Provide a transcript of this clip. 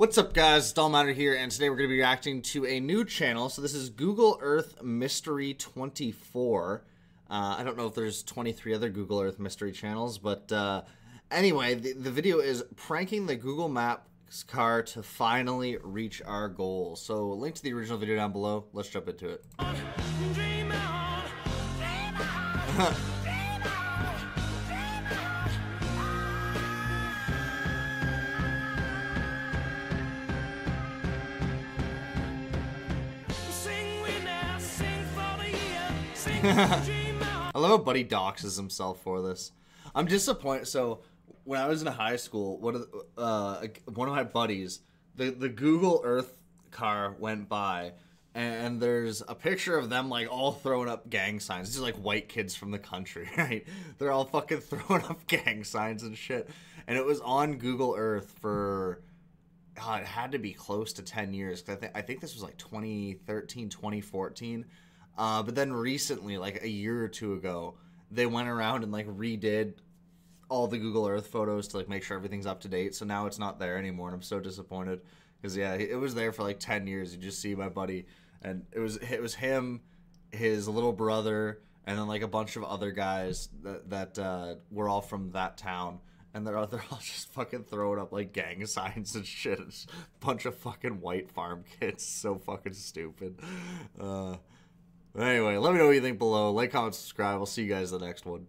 What's up guys, Matter here, and today we're going to be reacting to a new channel. So this is Google Earth Mysteri 24. Uh, I don't know if there's 23 other Google Earth Mystery channels, but uh, anyway, the, the video is pranking the Google Maps car to finally reach our goal. So link to the original video down below. Let's jump into it. I love how Buddy doxes himself for this. I'm disappointed. So when I was in high school, one of uh, one of my buddies, the the Google Earth car went by, and there's a picture of them like all throwing up gang signs. These are like white kids from the country, right? They're all fucking throwing up gang signs and shit. And it was on Google Earth for. Oh, it had to be close to 10 years. I, th- I think this was like 2013, 2014 uh, but then recently, like a year or two ago, they went around and like redid all the Google Earth photos to like make sure everything's up to date. So now it's not there anymore, and I'm so disappointed because yeah, it was there for like ten years. You just see my buddy, and it was it was him, his little brother, and then like a bunch of other guys that that uh, were all from that town. And they're they're all just fucking throwing up like gang signs and shit. It's a bunch of fucking white farm kids. So fucking stupid. Uh, Anyway, let me know what you think below. Like, comment, subscribe. I'll see you guys in the next one.